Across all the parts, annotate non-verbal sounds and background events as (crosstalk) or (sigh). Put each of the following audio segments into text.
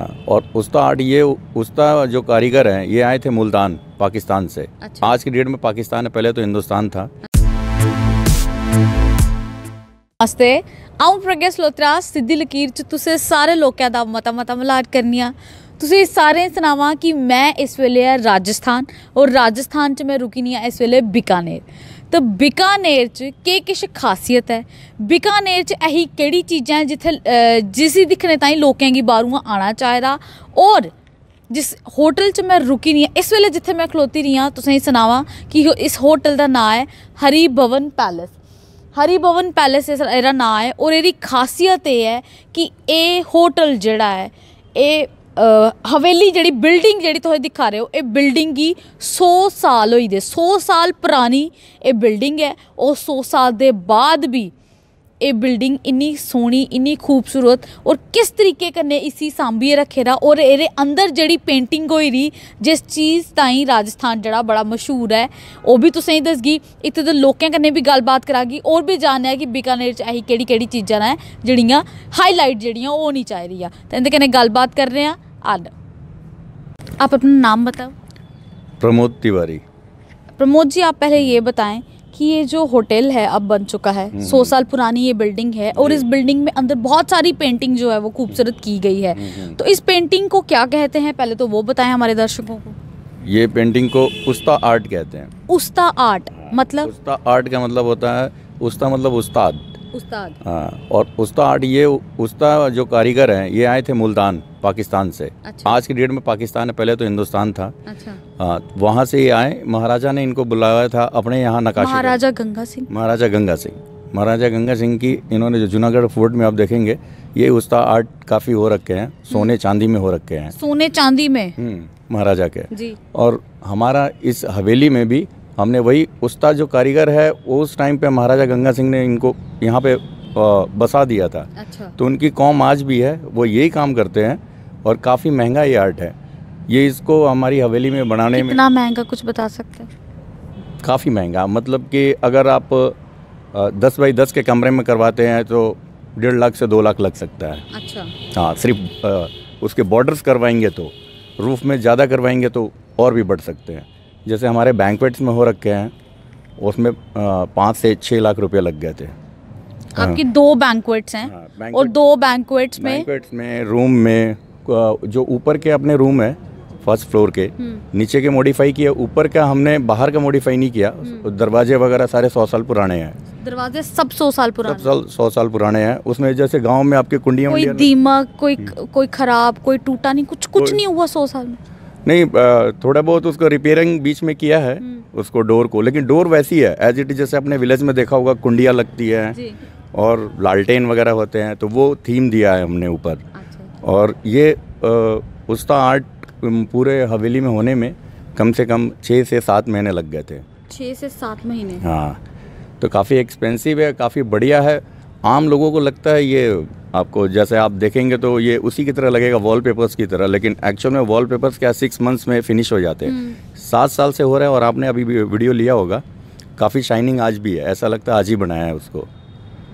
और उस्ता आर्ट ये उस्ता जो कारीगर हैं ये आए थे मुल्तान पाकिस्तान से अच्छा आज की डेट में पाकिस्तान है पहले तो हिंदुस्तान था ਵਾਸਤੇ ਆਉਂ ਪ੍ਰਗਿਆ ਸਲੋਤਰਾ ਸਿੱਧੀ ਲਕੀਰ ਚ ਤੁਸੀਂ ਸਾਰੇ ਲੋਕਾਂ ਦਾ ਮਤਾ ਮਤਾ ਮਲਾਟ ਕਰਨੀਆਂ ਤੁਸੀਂ ਸਾਰੇ ਸੁਣਾਵਾਂ ਕਿ ਮੈਂ ਇਸ ਵੇਲੇ ਹੈ ਰਾਜਸਥਾਨ ਔਰ ਰਾਜਸਥਾਨ ਚ ਮੈਂ ਰੁਕੀ ਨਹੀਂ ਆ ਇਸ ਵੇਲੇ ਬਿਕਾਨੇਰ ਤਾਂ ਬਿਕਾਨੇਰ ਚ ਕੀ ਕਿਛ ਖਾਸੀਅਤ ਹੈ? ਬਿਕਾਨੇਰ ਚ ਇਹੀ ਕਿਹੜੀ ਚੀਜ਼ਾਂ ਜਿੱਥੇ ਜਿਸ ਦੀ ਦਿਖਣੇ ਤਾਈ ਲੋਕਾਂ ਦੀ ਬਾਹਰੋਂ ਆਣਾ ਚਾਹੀਦਾ? ਔਰ ਜਿਸ ਹੋਟਲ 'ਚ ਮੈਂ ਰੁਕੀ ਨਹੀਂ, ਇਸ ਵੇਲੇ ਜਿੱਥੇ ਮੈਂ ਖਲੋਤੀ ਰਹੀ ਹਾਂ, ਤੁਸੀਂ ਸੁਣਾਵਾਂ ਕਿ ਇਸ ਹੋਟਲ ਦਾ ਨਾਮ ਹੈ ਹਰੀ ਭਵਨ ਪੈਲੇਸ। ਹਰੀ ਭਵਨ ਪੈਲੇਸ ਇਹਦਾ ਨਾਮ ਹੈ ਔਰ ਇਹਦੀ ਖਾਸੀਅਤ ਇਹ ਹੈ ਕਿ ਇਹ ਹੋਟਲ ਜਿਹੜਾ ਹੈ, ਇਹ ਅ, ਹਵੇਲੀ ਜਿਹੜੀ ਬਿਲਡਿੰਗ ਜਿਹੜੀ ਤੁਸੀਂ ਦਿਖਾ ਰਹੇ ਹੋ ਇਹ ਬਿਲਡਿੰਗ ਹੀ 100 ਸਾਲ ਹੋਈ ਦੇ 100 ਸਾਲ ਪੁਰਾਣੀ ਇਹ ਬਿਲਡਿੰਗ ਹੈ ਉਹ 100 ਸਾਲ ਦੇ ਬਾਅਦ ये बिल्डिंग इन्नी सोहनी इन्नी खूबसूरत और किस तरीके कन्नै इसी सांभियै रक्खे दा और एह्दे अंदर जेह्ड़ी पेंटिंग होई दी जिस चीज़ ताईं राजस्थान जेह्ड़ा बड़ा मश्हूर ऐ ओह् बी तुसेंगी दसगी इत्थे दे लोकें कन्नै बी गल्लबात करागी और बी जानने कि बीकानेर च ऐसी केह्ड़ी केह्ड़ी चीज़ां न जेह्ड़ियां हाईलाइट जेह्ड़ियां ओह् होनी चाहिदियां ते इं'दे कन्नै गल्लबात कर रहे हैं आन आप अपना नाम बताओ प्रमोद तिवारी प्रमोद जी आप पहले ये बताएं कि ये जो होटल है अब बन चुका है हम्म। सौ साल पुरानी ये बिल्डिंग है और इस बिल्डिंग में अंदर बहुत सारी पेंटिंग जो है वो खूबसूरत की गई है। हम्म। तो इस पेंटिंग को क्या कहते हैं? पहले तो वो बताएँ हमारे दर्शकों को। ये पेंटिंग को उस्ता आर्ट कहते हैं। उस्ता आर्ट मतलब? उस्ता आर्ट का मतलब होता है उस्ता मतलब उस्ताद। उस्ताद। हाँ और उस्ता आर्ट ये उस्ता जो कारीगर हैं ये आए थे मुल्तान पाकिस्तान से। अच्छा। आज की डेट में पाकिस्तान है पहले तो हिंदुस्तान था। अच्छा। हाँ वहाँ से ये आए महाराजा ने इनको बुलाया था अपने यहाँ नकाशी महाराजा गंगा सिंह। महाराजा गंगा सिंह। महाराजा गंगा सिंह की इन्होंने जो जूनागढ़ फोर्ट में आप देखेंगे ये उस्ता आर्ट काफ़ी हो रखे हैं सोने चांदी में हो रखे हैं। सोने चांदी में। हम्म, महाराजा के। जी। और हमारा इस हवेली में भी हमने वही उस्ता जो कारीगर है उस टाइम पे महाराजा गंगा सिंह ने इनको यहाँ पे बसा दिया था। अच्छा। तो उनकी कौम आज भी है वो यही काम करते हैं और काफ़ी महँगा ये आर्ट है। ये इसको हमारी हवेली में बनाने में कितना महँगा कुछ बता सकते हैं? काफ़ी महँगा। मतलब कि अगर आप दस बाई दस के कमरे में करवाते हैं तो डेढ़ लाख से दो लाख लग सकता है। अच्छा। हाँ सिर्फ़ उसके बॉर्डर्स करवाएँगे तो रूफ में ज़्यादा करवाएँगे तो और भी बढ़ सकते हैं। जैसे हमारे बैंकवेट्स में हो रखे हैं उसमें पाँच से छः लाख रुपए लग गए थे। हाँ। आपकी दो बैंकवेट्स हैं हाँ, और दो बैंकवेट्स में बैंकवेट्स में रूम में जो ऊपर के अपने रूम है फ़र्स्ट फ्लोर के हम्म, नीचे के मॉडिफाई किए ऊपर का हमने बाहर का मॉडिफाई नहीं किया हम्म। दरवाजे वगैरह सारे सौ साल पुराने हैं। दरवाजे सब सौ साल सब पुराने। साल सौ साल पुराने हैं। उसमें जैसे गाँव में आपके कुंडियाँ कोई दीमक कोई कोई खराब कोई टूटा नहीं कुछ कुछ नहीं हुआ सौ साल में। नहीं थोड़ा बहुत उसको रिपेयरिंग बीच में किया है हम्म। उसको डोर को। लेकिन डोर वैसी है एज इट इज़ जैसे अपने विलेज में देखा होगा कुंडिया लगती है और लालटेन वगैरह होते हैं तो वो थीम दिया है हमने ऊपर। अच्छा और ये उसका आर्ट पूरे हवेली में होने में कम से कम छः से सात महीने लग गए थे। छः से सात महीने? हाँ तो काफ़ी एक्सपेंसिव है काफ़ी बढ़िया है। आम लोगों को लगता है ये आपको जैसे आप देखेंगे तो ये उसी की तरह लगेगा वॉलपेपर्स की तरह लेकिन एक्चुअल में वॉलपेपर्स क्या सिक्स मंथ्स में फिनिश हो जाते हैं। हम्म, सात साल से हो रहा है और आपने अभी भी वीडियो लिया होगा। काफ़ी शाइनिंग आज भी है ऐसा लगता है आज ही बनाया है उसको।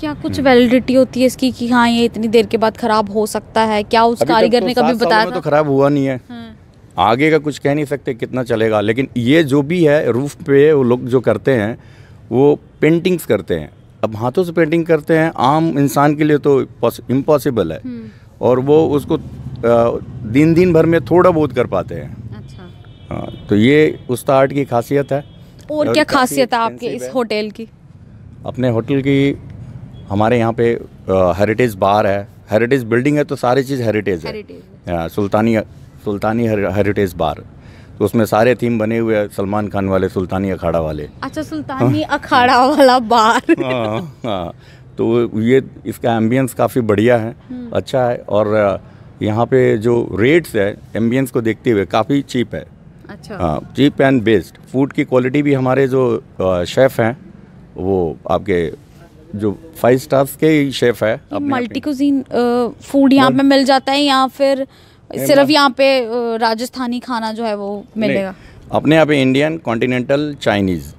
क्या कुछ वैलिडिटी होती है इसकी कि हाँ ये इतनी देर के बाद खराब हो सकता है? क्या उस कारीगर तो ने कभी बताया तो खराब हुआ नहीं है। हाँ, आगे का कुछ कह नहीं सकते कितना चलेगा लेकिन ये जो भी है रूफ पे वो लोग जो करते हैं वो पेंटिंग्स करते हैं। अब हाथों से पेंटिंग करते हैं आम इंसान के लिए तो इम्पॉसिबल है। हम्म, और वो उसको दिन दिन भर में थोड़ा बहुत कर पाते हैं। अच्छा। हाँ, तो ये उस्ता आर्ट की खासियत है। और और क्या खासियत है आपके इस होटल की? अपने होटल की हमारे यहाँ पे हेरिटेज बार है। हेरिटेज बिल्डिंग है तो सारी चीज़ हेरिटेज है। हेरिटेज हाँ, सुल्तानी सुल्तानी हेर- हेरिटेज बार तो उसमें सारे थीम बने हुए हैं सलमान खान वाले सुल्तानी अखाड़ा वाले। अच्छा सुल्तानी अखाड़ा वाला बार। (laughs) हाँ हाँ। तो ये इसका एम्बियंस काफ़ी बढ़िया है हम्म। अच्छा है और यहाँ पे जो रेट्स है एम्बियंस को देखते हुए काफ़ी चीप है। अच्छा। हाँ चीप एंड बेस्ट फ़ूड की क्वालिटी भी हमारे जो शेफ़ हैं वो आपके जो फाइव स्टार्स के ही शेफ़ है मल्टी कुजीन फ़ूड यहाँ पे मिल जाता है या फिर सिर्फ़ यहाँ पे राजस्थानी खाना जो है वो मिलेगा। अपने यहाँ पे Indian continental Chinese.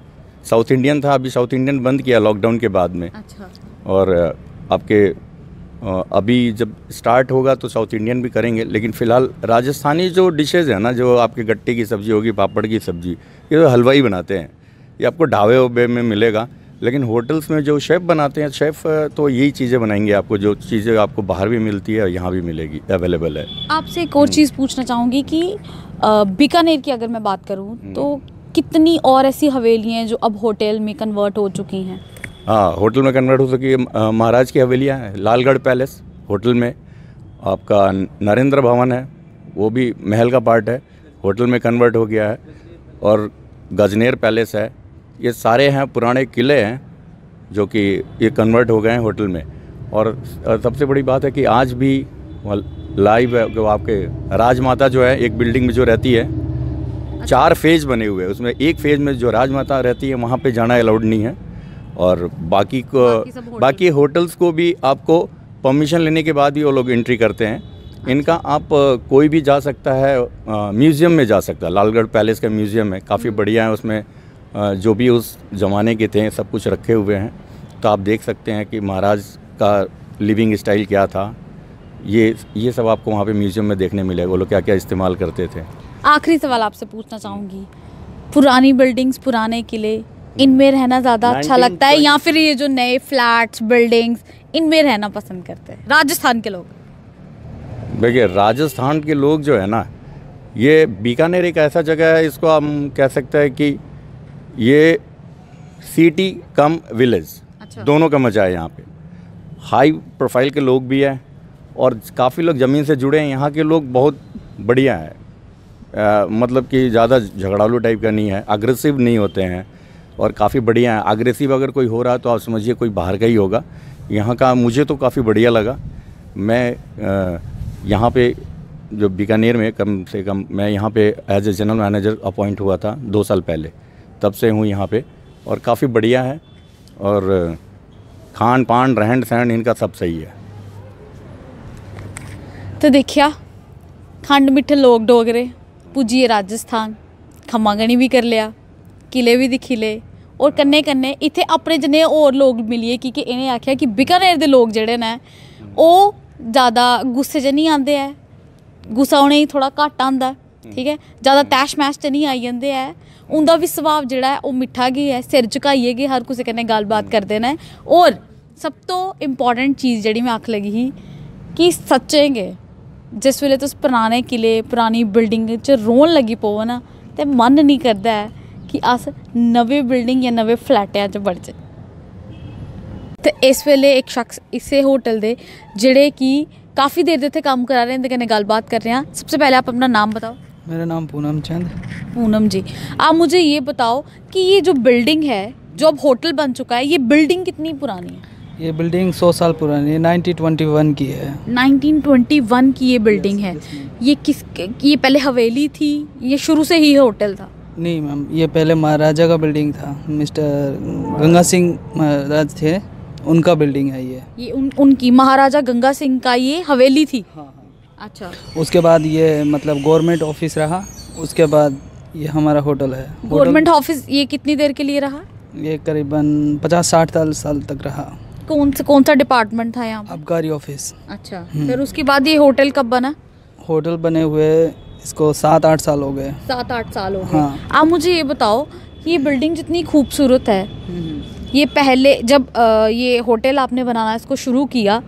South Indian था अभी साउथ इंडियन बंद किया लॉकडाउन के बाद में। अच्छा। और आपके अभी जब स्टार्ट होगा तो साउथ इंडियन भी करेंगे लेकिन फ़िलहाल राजस्थानी जो डिशेज़ हैं ना जो आपके गट्टे की सब्ज़ी होगी पापड़ की सब्ज़ी ये तो हलवाई बनाते हैं। ये आपको ढाबे वबे में मिलेगा। लेकिन होटल्स में जो शेफ़ बनाते हैं शेफ़ तो यही चीज़ें बनाएँगे आपको जो चीज़ें आपको बाहर भी मिलती है और यहाँ भी मिलेगी अवेलेबल है। आपसे एक और चीज़ पूछना चाहूँगी कि बीकानेर की अगर मैं बात करूँ तो कितनी और ऐसी हवेलियाँ हैं जो अब होटल में कन्वर्ट हो चुकी हैं? हाँ होटल में कन्वर्ट हो चुकी है महाराज की हवेलियाँ हैं लालगढ़ पैलेस होटल में। आपका नरेंद्र भवन है वो भी महल का पार्ट है होटल में कन्वर्ट हो गया है। और गजनेर पैलेस है ये सारे हैं पुराने किले हैं जो कि ये कन्वर्ट हो गए हैं होटल में। और सबसे बड़ी बात है कि आज भी लाइव है जो आपके राजमाता जो है एक बिल्डिंग में जो रहती है चार फ़ेज़ बने हुए हैं। उसमें एक फ़ेज़ में जो राजमाता रहती है वहाँ पे जाना अलाउड नहीं है। और बाकी को बाकी होटल। बाकी होटल्स को भी आपको परमिशन लेने के बाद ही वो लोग एंट्री करते हैं। इनका आप कोई भी जा सकता है म्यूज़ियम में जा सकता है। लालगढ़ पैलेस का म्यूज़ियम है काफ़ी बढ़िया है उसमें। जो भी उस ज़माने के थे सब कुछ रखे हुए हैं। तो आप देख सकते हैं कि महाराज का लिविंग स्टाइल क्या था। ये ये सब आपको वहाँ पे म्यूज़ियम में देखने मिलेगा। वो लोग क्या क्या इस्तेमाल करते थे। आखिरी सवाल आपसे पूछना चाहूँगी। पुरानी बिल्डिंग्स पुराने किले इनमें रहना ज़्यादा अच्छा लगता है या फिर ये जो नए फ्लैट्स बिल्डिंग्स इनमें रहना पसंद करते हैं? राजस्थान के लोग। देखिए राजस्थान के लोग जो है ना ये बीकानेर एक ऐसा जगह है इसको हम कह सकते हैं कि ये सिटी कम विलेज अच्छा। दोनों का मज़ा है यहाँ पे। हाई प्रोफ़ाइल के लोग भी हैं और काफ़ी लोग ज़मीन से जुड़े हैं। यहाँ के लोग बहुत बढ़िया हैं। मतलब कि ज़्यादा झगड़ालू टाइप का नहीं है अग्रेसिव नहीं होते हैं और काफ़ी बढ़िया है। अग्रेसिव अगर कोई हो रहा है तो आप समझिए कोई बाहर का ही होगा। यहाँ का मुझे तो काफ़ी बढ़िया लगा। मैं यहाँ पे जो बीकानेर में कम से कम मैं यहाँ पे as a general manager appoint हुआ था दो साल पहले। तब से हूँ यहाँ पे। और काफ़ी बढ़िया है। और खान पान रहन सहन इनका सब सही है। तो देखिया खंड मिठे लोग डोगरे पुजिए राजस्थान। खमागनी भी कर लिया किले भी दिखी ले। और कन्ने कन्नै इत्थे अपने जनेह् होर लोग मिलिए कि के इ'नें आखेआ कि बीकानेर दे लोग जेह्ड़े न हम्म। ज़्यादा गुस्से च नहीं आते हैं। गुस्सा उन्हें थोड़ा घट आता है। ठीक है? ज़्यादा तैश मैश तो नहीं आई जंदे ऐ। उं'दा बी स्भाऽ जेह्ड़ा ऐ, ओह् मिट्ठा गै ऐ, सिर झुकाइयै गै हर कुसै कन्नै गल्लबात करदे न। होर सब तो तू इम्पार्टेंट चीज़ जी में आखन लगी ही, कि सच्चें गै, जिस बेल्लै तुस पराने किले, परानी बिल्डिंग रोन लगी पवो ना तो मन नहीं करता है कि अस नमीं बिल्डिंग या नवे फ्लैटें च बड़चै इस बेल्लै एक शख्स इस होटल के जेह्ड़े कि काफ़ी देर दे इत्थै करा रहे न, इं'दे कन्नै गल्लबात करने आं। सबसे पहले आप अपना नाम बताओ। मेरा नाम पूनम चंद। पूनम जी आप मुझे ये बताओ कि ये जो बिल्डिंग है जो अब होटल बन चुका है ये बिल्डिंग कितनी पुरानी है? ये बिल्डिंग सौ साल पुरानी है नाइनटीन ट्वेंटी वन की है। 1921 की ये बिल्डिंग है। ये किस ये पहले हवेली थी? ये शुरू से ही होटल था? नहीं मैम ये पहले महाराजा का बिल्डिंग था मिस्टर गंगा सिंह महाराज थे उनका बिल्डिंग है ये। ये उन उनकी महाराजा गंगा सिंह का ये हवेली थी? हाँ। अच्छा। उसके बाद ये मतलब गवर्नमेंट ऑफ़िस रहा उसके बाद ये हमारा होटल है। गवर्नमेंट ऑफ़िस ये कितनी देर के लिए रहा? ये करीबन पचास साठ साल साल तक रहा। कौन सा कौन सा डिपार्टमेंट था यहाँ आबकारी ऑफ़िस। अच्छा फिर उसके बाद ये होटल कब बना? होटल बने हुए इसको सात आठ साल हो गए। सात आठ साल हो गए। हाँ। आप मुझे ये बताओ कि ये बिल्डिंग जितनी खूबसूरत है ये पहले जब ये होटल आपने बनाना इसको शुरू किया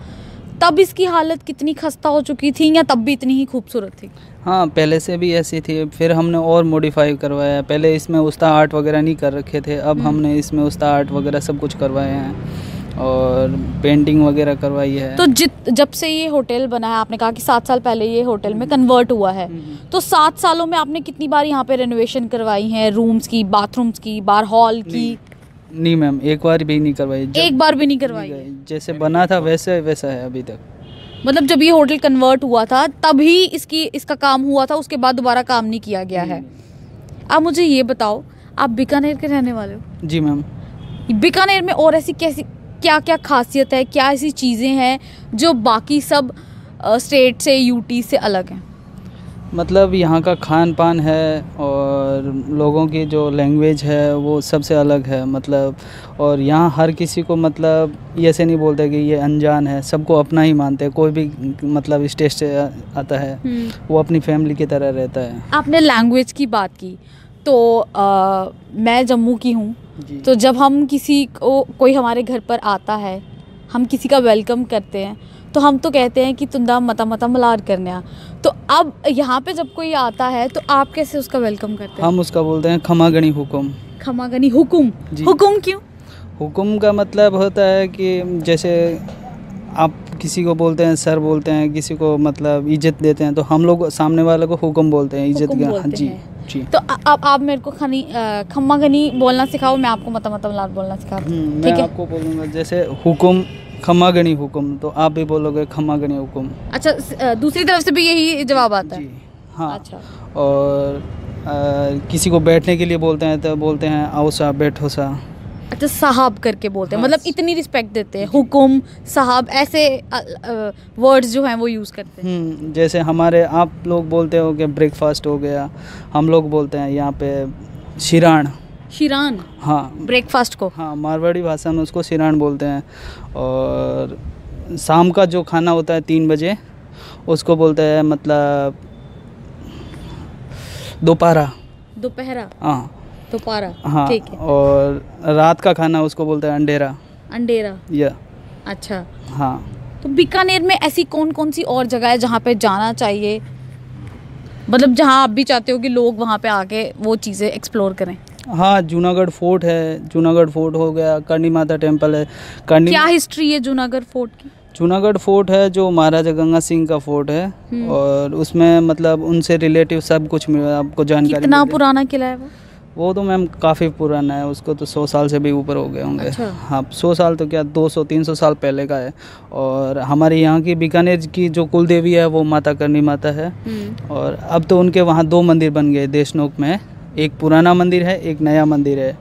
तब इसकी हालत कितनी खस्ता हो चुकी थी या तब भी इतनी ही खूबसूरत थी? हाँ पहले से भी ऐसी थी फिर हमने और मॉडिफाई करवाया। पहले इसमें उस्ता आर्ट वगैरह नहीं कर रखे थे अब हमने इसमें उस्ता आर्ट वगैरह सब कुछ करवाए हैं और पेंटिंग वगैरह करवाई है। तो जित जब से ये होटल बना है आपने कहा कि सात साल पहले ये होटल में कन्वर्ट हुआ है। तो सात सालों में आपने कितनी बार यहाँ पे रेनोवेशन करवाई है? रूम्स की बाथरूम्स की बार हॉल की नहीं मैम एक बार भी नहीं करवाई एक बार भी नहीं करवाई। जैसे बना था वैसे वैसा है अभी तक। मतलब जब ये होटल कन्वर्ट हुआ था तभी इसकी इसका काम हुआ था उसके बाद दोबारा काम नहीं किया गया है। आप मुझे ये बताओ आप बीकानेर के रहने वाले हो? जी मैम। बीकानेर में और ऐसी कैसी क्या क्या खासियत है क्या ऐसी चीज़ें हैं जो बाकी सब स्टेट से यूटी से अलग हैं? मतलब यहाँ का खान पान है और और लोगों की जो लैंग्वेज है वो सबसे अलग है मतलब और यहाँ हर किसी को मतलब ये ऐसे नहीं बोलते कि ये अनजान है सबको अपना ही मानते हैं कोई भी मतलब स्टेज से आता है वो अपनी फैमिली की तरह रहता है। आपने लैंग्वेज की बात की तो अ, मैं जम्मू की हूँ तो जब हम किसी को कोई हमारे घर पर आता है हम किसी का वेलकम करते हैं तो हम तो कहते हैं कि तुंदा मता मता मलार करने आ। तो अब यहाँ पे जब कोई आता है तो आप कैसे उसका वेलकम करते हैं? हम उसका बोलते हैं खमा गणी हुक्म। खमा गनी हुकुम? हुकुम क्यों? हुक्म का मतलब होता है कि जैसे आप किसी को बोलते हैं सर बोलते हैं किसी को मतलब इज़्ज़त देते हैं तो हम लोग सामने वाले को हुक्म बोलते हैं इज़्ज़त का। बोलते जी हैं। जी। तो आप आप मेरे को खनी खम्मा गनी बोलना सिखाओ मैं आपको मता मता मलार बोलना सिखा दूँ। हम्म, मैं आपको बोलूँगा जैसे हुक्म खमा गणी हुक्म तो आप भी बोलोगे खमा गणी हुक्म। अच्छा दूसरी तरफ़ से भी यही जवाब आता है? जी हाँ। अच्छा। और अ, किसी को बैठने के लिए बोलते हैं तो बोलते हैं आओ सा बैठो सा अच्छा साहब करके बोलते हैं। हाँ, मतलब इतनी रिस्पेक्ट देते हैं। हुकुम साहब ऐसे वर्ड्स जो हैं वो यूज़ करते हैं। हम्म, जैसे हमारे आप लोग बोलते हो कि ब्रेकफास्ट हो गया हम लोग बोलते हैं यहाँ पे शिराण। शिरान हाँ। ब्रेकफास्ट को। हाँ मारवाड़ी भाषा में उसको शिरान बोलते हैं। और शाम का जो खाना होता है तीन बजे उसको बोलते हैं मतलब दोपहरा। दोपहरा? हाँ। दोपहरा हाँ ठीक है। और रात का खाना उसको बोलते हैं अंडेरा। अंडेरा? या अच्छा। हाँ। तो बीकानेर में ऐसी कौन कौन सी और जगह है जहाँ पे जाना चाहिए? मतलब जहाँ आप भी चाहते हो कि लोग वहाँ पे आके वो चीज़ें एक्सप्लोर करें। हाँ जूनागढ़ फोर्ट है जूनागढ़ फोर्ट हो गया करनी माता टेंपल है। करनी क्या हिस्ट्री है जूनागढ़ फोर्ट की? जूनागढ़ फोर्ट है जो महाराजा गंगा सिंह का फोर्ट है। हम्म। और उसमें मतलब उनसे रिलेटिव सब कुछ मिल- आपको जानकारी कितना पुराना किला है वो? वो तो मैम काफ़ी पुराना है उसको तो सौ साल से भी ऊपर हो गए होंगे। अच्छा। हाँ सौ साल तो क्या दो सौ तीन सौ साल पहले का है। और हमारे यहाँ की बीकानेर की जो कुल देवी है वो माता करनी माता है। हम्म, और अब तो उनके वहाँ दो मंदिर बन गए देशनोक में। एक पुराना मंदिर है एक नया मंदिर है।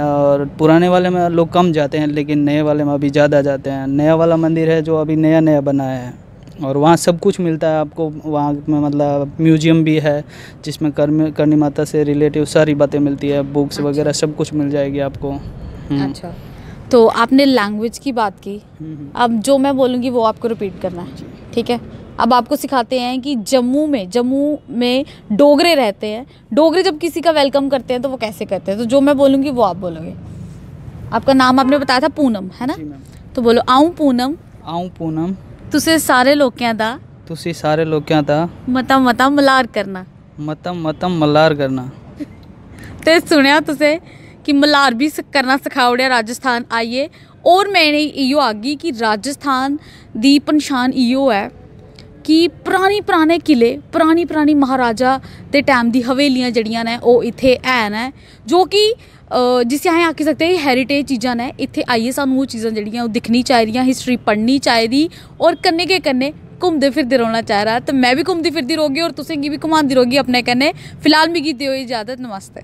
और पुराने वाले में लोग कम जाते हैं लेकिन नए वाले में अभी ज़्यादा जाते हैं। नया वाला मंदिर है जो अभी नया नया बना है। और वहाँ सब कुछ मिलता है आपको। वहाँ में मतलब म्यूज़ियम भी है जिसमें कर्म करनी माता से रिलेटिव सारी बातें मिलती है। बुक्स अच्छा। वगैरह सब कुछ मिल जाएगी आपको। हम्म। अच्छा। तो आपने लैंग्वेज की बात की। हम्म। अब जो मैं बोलूँगी वो आपको रिपीट करना है। ठीक है? अब आपको सिखाते हैं कि जम्मू में जम्मू में डोगरे रहते हैं। डोगरे जब किसी का वेलकम करते हैं तो वो कैसे करते हैं? तो जो मैं बोलूँगी वो आप बोलोगे। आपका नाम आपने बताया था पूनम है ना? तो बोलो आऊँ पूनम। आऊँ पूनम। तुसे सारे लोगों का तुसे सारे लोगों का मता मतम मलार करना। मतम मतम मलार करना। तो सुनया तुसें कि मलार भी करना सखा राजस्थान। आइए। और मैंने इो आगी कि राजस्थान दी पंछान इो है ਕਿ ਪੁਰਾਣੀ ਪੁਰਾਣੇ ਕਿਲੇ ਪੁਰਾਣੀ ਪੁਰਾਣੀ ਮਹਾਰਾਜਾ ਦੇ ਟਾਈਮ ਦੀ ਹਵੇਲੀਆਂ ਜਿਹੜੀਆਂ ਨੇ ਉਹ ਇੱਥੇ ਐਨ ਹੈ ਜੋ ਕਿ ਅ, ਜਿਸ ਅਸੀਂ ਆਖੀ ਸਕਦੇ ਹਾਂ ਹੈਰੀਟੇਜ ਚੀਜ਼ਾਂ ਨੇ। ਇੱਥੇ ਆਈਏ ਸਾਨੂੰ ਉਹ ਚੀਜ਼ਾਂ ਜਿਹੜੀਆਂ ਉਹ ਦਿਖਣੀ ਚਾਹੀਦੀਆਂ ਹਿਸਟਰੀ ਪੜ੍ਹਨੀ ਚਾਹੀਦੀ ਔਰ ਕੰਨੇ ਕੇ ਕੰਨੇ ਘੁੰਮਦੇ ਫਿਰਦੇ ਰਹਿਣਾ ਚਾਹ ਰਹਾ ਤਾਂ ਮੈਂ ਵੀ ਘੁੰਮਦੀ ਫਿਰਦੀ ਰਹੂੰਗੀ ਔਰ ਤੁਸੀਂ ਵੀ ਘੁਮਾਉਂਦੀ ਰਹੋਗੀ ਆਪਣੇ ਕੰਨੇ। ਫਿਲਹਾਲ ਮਿਗੀ ਦਿਓ ਇਜਾਜ਼ਤ ਨਮਸਤੇ।